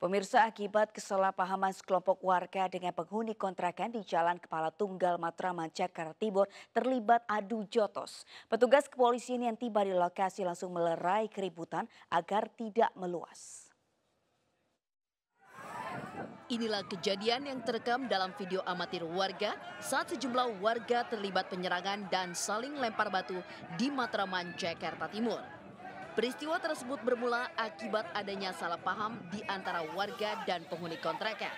Pemirsa akibat kesalahpahaman sekelompok warga dengan penghuni kontrakan di Jalan Kepala Tunggal Matraman, Jakarta Timur terlibat adu jotos. Petugas kepolisian yang tiba di lokasi langsung melerai keributan agar tidak meluas. Inilah kejadian yang terekam dalam video amatir warga saat sejumlah warga terlibat penyerangan dan saling lempar batu di Matraman, Jakarta Timur. Peristiwa tersebut bermula akibat adanya salah paham di antara warga dan penghuni kontrakan.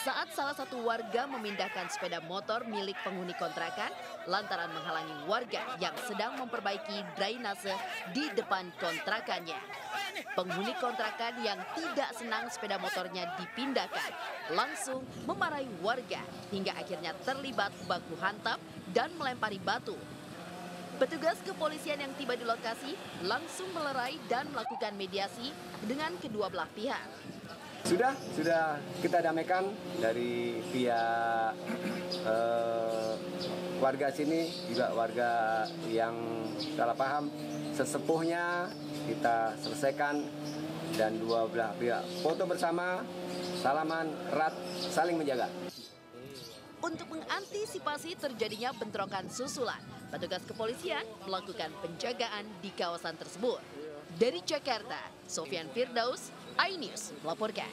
Saat salah satu warga memindahkan sepeda motor milik penghuni kontrakan lantaran menghalangi warga yang sedang memperbaiki drainase di depan kontrakannya. Penghuni kontrakan yang tidak senang sepeda motornya dipindahkan langsung memarahi warga hingga akhirnya terlibat baku hantam dan melempari batu Petugas kepolisian yang tiba di lokasi langsung melerai dan melakukan mediasi dengan kedua belah pihak. Sudah, sudah kita damaikan dari pihak eh, warga sini juga warga yang salah paham sesepuhnya kita selesaikan dan dua belah pihak foto bersama salaman erat saling menjaga. Untuk mengantisipasi terjadinya bentrokan susulan, petugas kepolisian melakukan penjagaan di kawasan tersebut. Dari Jakarta, Sofian Firdaus, iNews melaporkan.